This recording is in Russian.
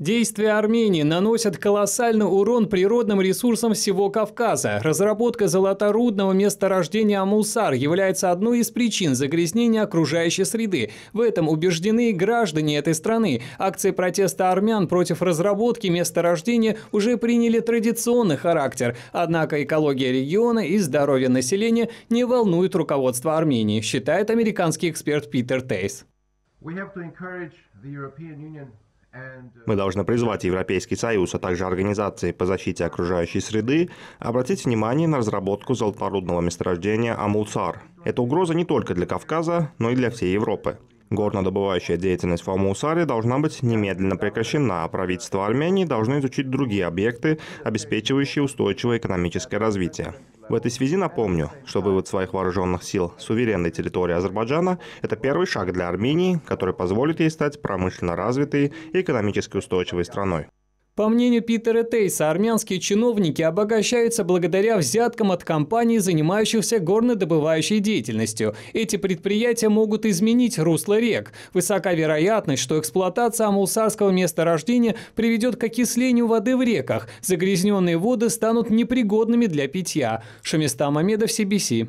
Действия Армении наносят колоссальный урон природным ресурсам всего Кавказа. Разработка золоторудного месторождения Амулсар является одной из причин загрязнения окружающей среды. В этом убеждены граждане этой страны. Акции протеста армян против разработки месторождения уже приняли традиционный характер. Однако экология региона и здоровье населения не волнуют руководство Армении, считает американский эксперт Питер Тейс. Uh, Мы должны призвать Европейский Союз, а также организации по защите окружающей среды обратить внимание на разработку золоторудного месторождения Амулсар. Это угроза не только для Кавказа, но и для всей Европы. Горнодобывающая деятельность в Амулсаре должна быть немедленно прекращена, а правительство Армении должно изучить другие объекты, обеспечивающие устойчивое экономическое развитие. В этой связи напомню, что вывод своих вооруженных сил с суверенной территории Азербайджана – это первый шаг для Армении, который позволит ей стать промышленно развитой и экономически устойчивой страной. По мнению Питера Тейса, армянские чиновники обогащаются благодаря взяткам от компаний, занимающихся горнодобывающей деятельностью. Эти предприятия могут изменить русло рек. Высока вероятность, что эксплуатация амулсарского месторождения приведет к окислению воды в реках. Загрязненные воды станут непригодными для питья. Шамиста Мамедов, CBC.